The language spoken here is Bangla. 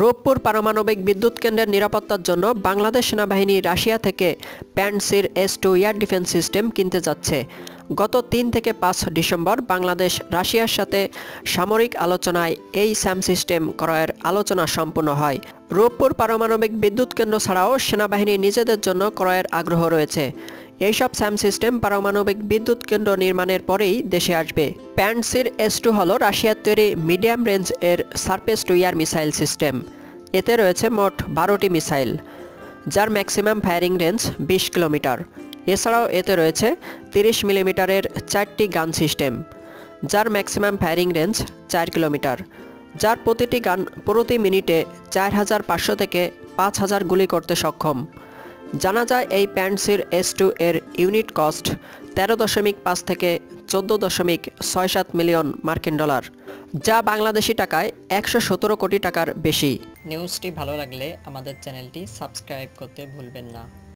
রূপপুর পারমাণবিক বিদ্যুৎ কেন্দ্রের নিরাপত্তার জন্য বাংলাদেশ সেনাবাহিনী রাশিয়া থেকে Pantsir S two air defence system কিনতে যাচ্ছে। গত তিন থেকে পাঁচ ডিসেম্বর বাংলাদেশ রাশিয়ার সাথে সামরিক আলোচনায় এই স্যাম সিস্টেম ক্রয়ের আলোচনা সম্পূর্ণ হয়। রূপপুর পারমাণবিক বিদ্যুৎ কেন্দ্র ছাড়াও সেনাবাহিনী নিজেদের জন্য ক্রয়ের আগ্রহ রয়েছে। এইসব স্যাম সিস্টেম পারমাণবিক বিদ্যুৎ কেন্দ্র নির্মাণের পরেই দেশে আসবে। প্যান্টসির এস টু হল রাশিয়ার তৈরি মিডিয়াম রেঞ্জ এর surface to air missile system. এতে রয়েছে মোট বারোটি মিসাইল, যার ম্যাক্সিমাম ফায়ারিং রেঞ্জ বিশ কিলোমিটার। এছাড়াও এতে রয়েছে তিরিশ মিলিমিটারের চারটি গান সিস্টেম, যার ম্যাক্সিমাম ফায়ারিং রেঞ্জ চার কিলোমিটার, যার প্রতিটি গান প্রতি মিনিটে চার হাজার পাঁচশো থেকে পাঁচ হাজার গুলি করতে সক্ষম। জানা যায় এই প্যান্টসির এস টু এর ইউনিট কস্ট তেরো দশমিক পাঁচ থেকে চোদ্দ দশমিক ছয় সাত মিলিয়ন মার্কিন ডলার, যা বাংলাদেশি টাকায় একশো সতেরো কোটি টাকার বেশি। নিউজটি ভালো লাগলে আমাদের চ্যানেলটি সাবস্ক্রাইব করতে ভুলবেন না।